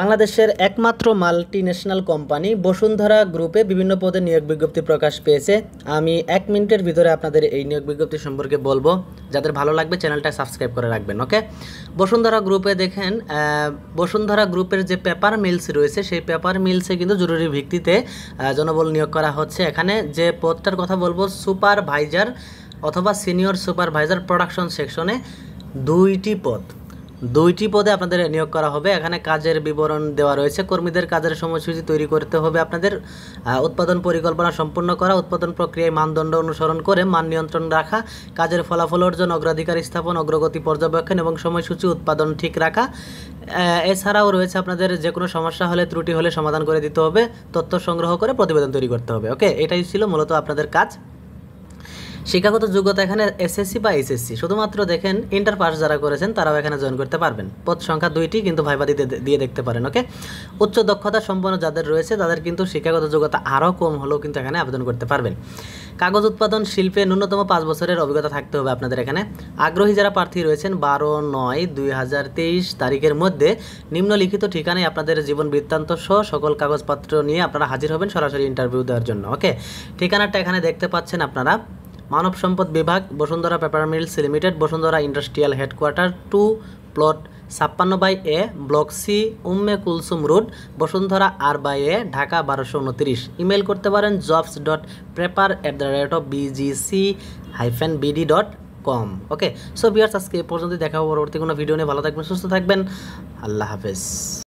বাংলাদেশের একমাত্র multi national company Bashundhara গ্রুপে বিভিন্ন পদে নিয়োগ বিজ্ঞপ্তি প্রকাশ পেয়েছে। আমি এক মিনিটের ভিতরে আপনাদের এই নিয়োগ বিজ্ঞপ্তি সম্পর্কে বলব। যাদের ভালো লাগবে চ্যানেলটা সাবস্ক্রাইব করে রাখবেন ওকে বসুন্ধরা গ্রুপে দেখেন বসুন্ধরা গ্রুপের যে পেপার মিলস রয়েছে, সেই পেপার মিলসে কিন্তু জরুরি ভিত্তিতে জনবল নিয়োগ করা হচ্ছে। এখানে যে পদটার কথা বলব সুপারভাইজার অথবা সিনিয়র সুপারভাইজার প্রোডাকশন সেকশনে দুইটি পদ। দুইটি পদে আপনাদের নিয়োগ করা হবে। এখানে কাজের বিবরণ দেওয়া রয়েছে। কর্মীদের কাজের সময়সূচি তৈরি করতে হবে আপনাদের। উৎপাদন পরিকল্পনা সম্পূর্ণ করা, উৎপাদন প্রক্রিয়ায় মানদণ্ড অনুসরণ করে মান নিয়ন্ত্রণ রাখা, কাজের ফলাফল অর্জন, অগ্রাধিকার স্থাপন, অগ্রগতি পর্যবেক্ষণ এবং সময়সূচি উৎপাদন ঠিক রাখা। এছাড়াও রয়েছে আপনাদের যে কোনো সমস্যা হলে, ত্রুটি হলে সমাধান করে দিতে হবে, তথ্য সংগ্রহ করে প্রতিবেদন তৈরি করতে হবে। ওকে, এটাই ছিল মূলত আপনাদের কাজ। শিক্ষাগত যোগ্যতা এখানে এসএসসি বা এইচএসসি শুধুমাত্র দেখেন ইন্টার পাস যারা করেছেন, তারাও এখানে জয়েন করতে পারবেন। পদ সংখ্যা দুইটি কিন্তু ভাইবা দিতে দিয়ে দেখতে পারেন ওকে উচ্চ দক্ষতা সম্পন্ন যাদের রয়েছে, তাদের কিন্তু শিক্ষাগত যোগ্যতা আরও কম হলেও কিন্তু এখানে আবেদন করতে পারবেন। কাগজ উৎপাদন শিল্পে ন্যূনতম পাঁচ বছরের অভিজ্ঞতা থাকতে হবে আপনাদের এখানে। আগ্রহী যারা প্রার্থী রয়েছেন, বারো নয় দুই হাজার তেইশ তারিখের মধ্যে নিম্নলিখিত ঠিকানায় আপনাদের জীবন বৃত্তান্ত সহ সকল কাগজপত্র নিয়ে আপনারা হাজির হবেন সরাসরি ইন্টারভিউ দেওয়ার জন্য ওকে ঠিকানাটা এখানে দেখতে পাচ্ছেন আপনারা। মানব সম্পদ বিভাগ, Bashundhara paper mills limited, Bashundhara industrial headquarter, two plot ছাপ্পান্ন by A, block C, Umme Kulsum road, Bashundhara R by A, Dhaka বারোশো উনত্রিশ। ইমেল করতে পারেন jobs dot paper at the rate of BGC hyphen BD dot com okay so viewers আজকে এ পর্যন্ত দেখা পরবর্তী কোনো ভিডিও নিয়ে। ভালো থাকবেন, সুস্থ থাকবেন। আল্লাহ হাফেজ।